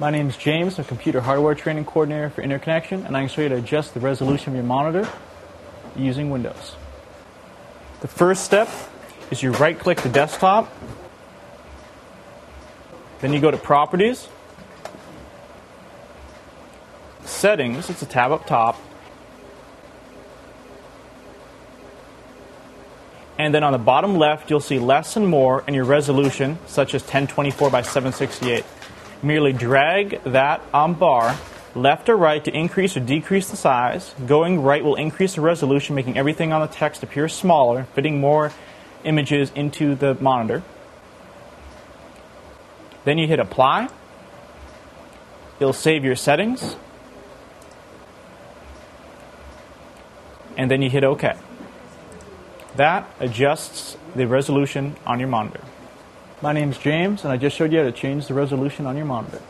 My name is James. I'm a computer hardware training coordinator for Interconnection, and I can show you to adjust the resolution of your monitor using Windows. The first step is you right click the desktop, then you go to Properties, Settings, it's a tab up top, and then on the bottom left you'll see less and more and your resolution, such as 1024 by 768. Merely drag that um, bar left or right to increase or decrease the size. Going right will increase the resolution, making everything on the text appear smaller, fitting more images into the monitor. Then you hit apply. It'll save your settings. And then you hit OK. That adjusts the resolution on your monitor. My name is James, and I just showed you how to change the resolution on your monitor.